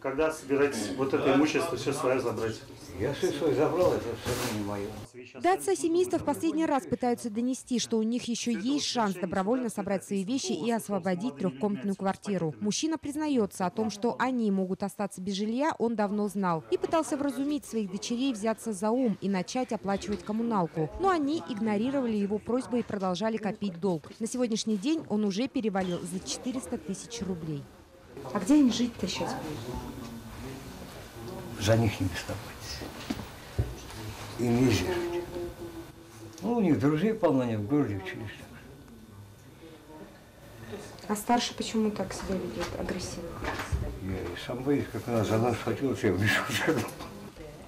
Когда собираетесь вот это имущество все свое забрать? Я все свое забрал, это все равно не мое. До отца семейства в последний раз пытаются донести, что у них еще есть шанс добровольно собрать свои вещи и освободить трехкомнатную квартиру. Мужчина признается о том, что они могут остаться без жилья, он давно знал. И пытался вразумить своих дочерей взяться за ум и начать оплачивать коммуналку. Но они игнорировали его просьбы и продолжали копить долг. На сегодняшний день он уже перевалил за 400 тысяч рублей. А где они жить-то сейчас будут? За них не беспокойтесь. Им нельзя жить. Ну, у них друзей полно, они в городе учились. А старший почему так себя ведет агрессивно? Я и сам боюсь, как она за нас схватилась, я вышел.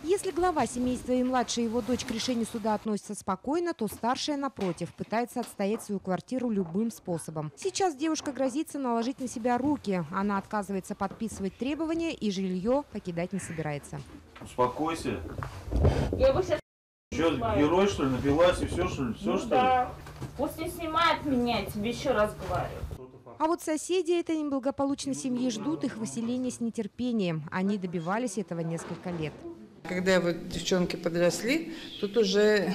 Если глава семейства и младшая его дочь к решению суда относятся спокойно, то старшая, напротив, пытается отстоять свою квартиру любым способом. Сейчас девушка грозится наложить на себя руки. Она отказывается подписывать требования и жилье покидать не собирается. Успокойся. Я его сейчас Что, герой, что ли, напилась и все, что ли? Все, ну, что ли? да. Пусть не снимает меня, я тебе еще раз говорю. А вот соседи этой неблагополучной семьи ждут их выселения с нетерпением. Они добивались этого несколько лет. Когда вот девчонки подросли, тут уже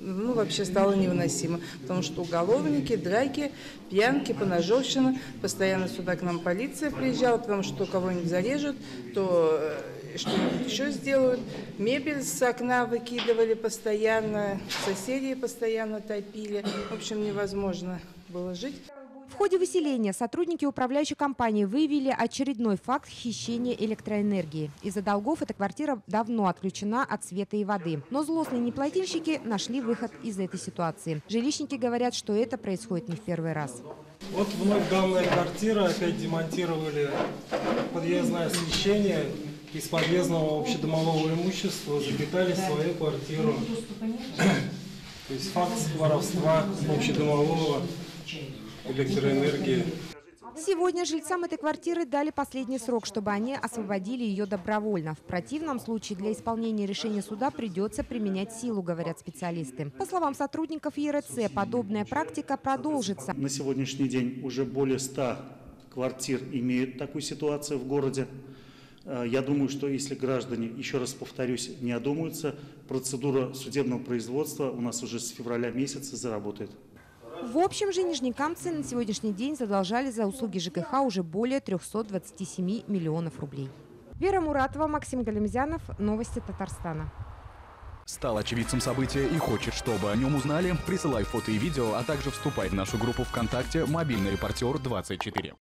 ну, вообще стало невыносимо, потому что уголовники, драки, пьянки, поножовщина, постоянно сюда к нам полиция приезжала, потому что то кого-нибудь зарежут, то э, что-нибудь еще сделают. Мебель с окна выкидывали постоянно, соседи постоянно топили. В общем, невозможно было жить. В ходе выселения сотрудники управляющей компании выявили очередной факт хищения электроэнергии. Из-за долгов эта квартира давно отключена от света и воды. Но злостные неплательщики нашли выход из этой ситуации. Жилищники говорят, что это происходит не в первый раз. Вот вновь данная квартира, опять демонтировали подъездное освещение из подъездного общедомового имущества, запитали свою квартиру. То есть факт воровства общедомового электроэнергии. Сегодня жильцам этой квартиры дали последний срок, чтобы они освободили ее добровольно. В противном случае для исполнения решения суда придется применять силу, говорят специалисты. По словам сотрудников ЕРЦ, подобная практика продолжится. На сегодняшний день уже более 100 квартир имеют такую ситуацию в городе. Э, Я думаю, что если граждане, еще раз повторюсь, не одумаются, процедура судебного производства у нас уже с февраля месяца заработает. В общем же, нижнекамцы на сегодняшний день задолжали за услуги ЖКХ уже более 327 миллионов рублей. Вера Муратова, Максим Галимзянов. Новости Татарстана. Стал очевидцем события и хочет, чтобы о нем узнали? Присылай фото и видео, а также вступай в нашу группу ВКонтакте «Мобильный репортер 24».